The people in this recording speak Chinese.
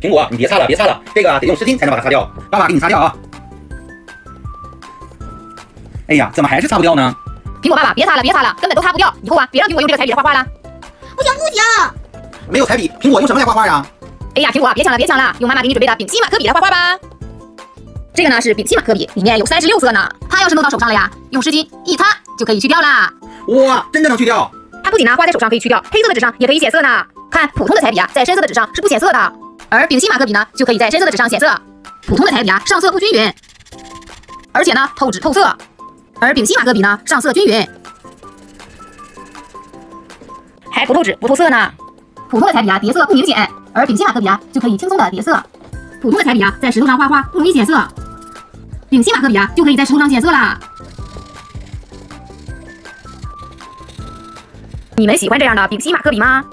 苹果，你别擦了，别擦了，这个得用湿巾才能把它擦掉。爸爸给你擦掉啊。哎呀，怎么还是擦不掉呢？苹果爸爸，别擦了，别擦了，根本都擦不掉。以后啊，别让苹果用这个彩笔来画画了。不行不行，没有彩笔，苹果用什么来画画呀？哎呀，苹果，别抢了，别抢了，用妈妈给你准备的丙烯马克笔来画画吧。这个呢是丙烯马克笔，里面有三十六色呢。它要是弄到手上了呀，用湿巾一擦就可以去掉啦。哇，真的能去掉？它不仅呢画在手上可以去掉，黑色的纸上也可以显色呢。看普通的彩笔啊，在深色的纸上是不显色的，而丙烯马克笔呢就可以在深色的纸上显色。普通的彩笔啊上色不均匀，而且呢透纸透色，而丙烯马克笔呢上色均匀，还不透纸不透色呢。普通的彩笔啊叠色不明显，而丙烯马克笔啊就可以轻松的叠色。普通的彩笔啊在石头上画画不容易显色，丙烯马克笔啊就可以在石头上显色啦。你们喜欢这样的丙烯马克笔吗？